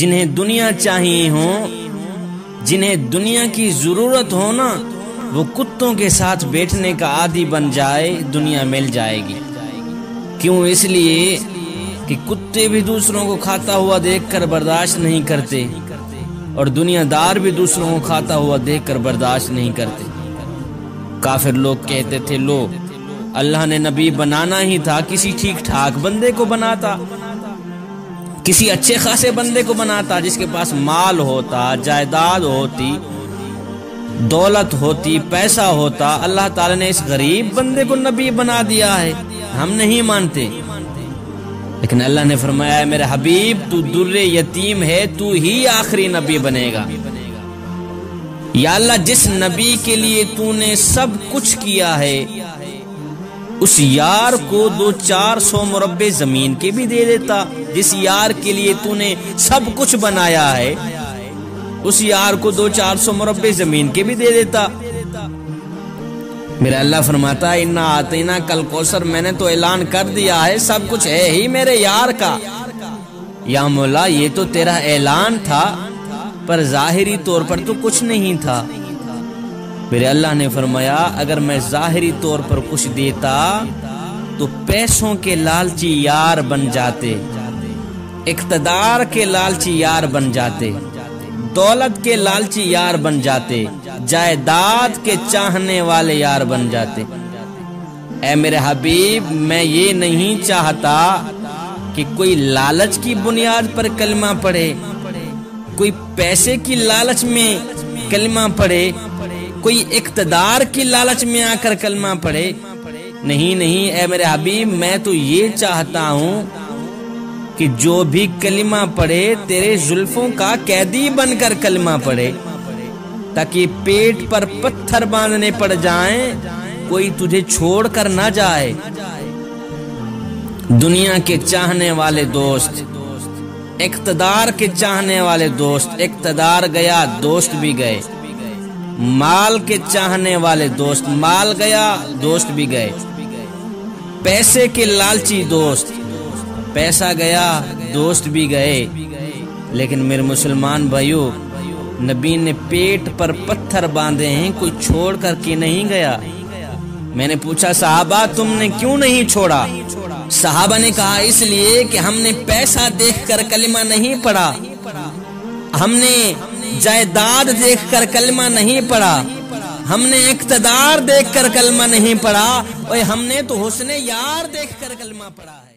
جنہیں دنیا چاہیے ہو جنہیں دنیا کی ضرورت ہو نا، وہ کتوں کے ساتھ بیٹھنے کا عادی بن جائے، دنیا مل جائے گی۔ کیوں؟ اس لیے کہ کتے بھی دوسروں کو کھاتا ہوا دیکھ کر برداشت نہیں کرتے، اور دنیا دار بھی دوسروں کو کھاتا ہوا دیکھ کر برداشت نہیں کرتے۔ کافر لوگ کہتے تھے، لو، اللہ نے نبی بنانا ہی تھا، کسی ٹھیک ٹھاک بندے کو بناتا۔ کسی اچھے خاصے بندے کو بناتا جس کے پاس مال ہوتا، جائیداد ہوتی، دولت ہوتی، پیسہ ہوتا، اللہ تعالی نے اس غریب بندے کو نبی بنا دیا ہے۔ ہم نہیں مانتے۔ لیکن اللہ نے فرمایا ہے میرے حبیب، تو در یتیم ہے، تو ہی آخری نبی بنے گا۔ یا اللہ، جس نبی کے لیے تو نے سب کچھ کیا ہے اس یار کو دو چار سو مربع زمین کے بھی دے دیتا، جس یار کے لیے تو نے سب کچھ بنایا ہے۔ اس یار کو دو چار سو مربع زمین کے بھی دے دیتا۔ میرا اللہ فرماتا ہے انا آتینا کل کوسر میں نے تو اعلان کر دیا ہے، سب کچھ ہے ہی میرے یار کا۔ یا مولا، یہ تو تیرا اعلان تھا، پر ظاہری طور پر تو کچھ نہیں تھا۔ میرے اللہ نے فرمایا، اگر میں ظاہری طور پر کچھ دیتا تو پیسوں کے لالچی یار بن جاتے، اقتدار کے لالچی یار بن جاتے، دولت کے لالچی یار بن جاتے، جائیداد کے چاہنے والے یار بن جاتے۔ اے میرے حبیب، میں یہ نہیں چاہتا کہ کوئی لالچ کی بنیاد پر کلمہ پڑھے، کوئی پیسے کی لالچ میں کلمہ پڑھے۔ کوئی اقتدار کی لالچ میں آ کر کلمہ پڑھے؟ نہیں نہیں، اے میرے حبیب، میں تو یہ چاہتا ہوں کہ جو بھی کلمہ پڑھے، تیرے زلفوں کا قیدی بن کر کلمہ پڑھے، تاکہ پیٹ پر پتھر باندھنے پڑ جائیں، کوئی تجھے چھوڑ کر نہ جائے۔ دنیا کے چاہنے والے دوست، اقتدار کے چاہنے والے دوست، اقتدار گیا، دوست بھی گئے۔ مال کے چاہنے والے دوست مال گیا، دوست بھی گئے۔ پیسے کے لالچی دوست، پیسہ گیا، دوست بھی گئے۔ لیکن میرے مسلمان بھائیو، نبی نے پیٹ پر پتھر باندھے ہیں، کوئی چھوڑ کر کے نہیں گیا۔ میں نے پوچھا، صحابہ تم نے کیوں نہیں چھوڑا؟ صحابہ نے کہا، اس لیے کہ ہم نے پیسہ دیکھ کر کلمہ نہیں پڑھا۔ ہم نے جائیداد دیکھ کر کلمہ نہیں پڑا ہم نے اقتدار دیکھ کر کلمہ نہیں پڑا اور ہم نے تو حسن یار دیکھ کر کلمہ پڑا ہے۔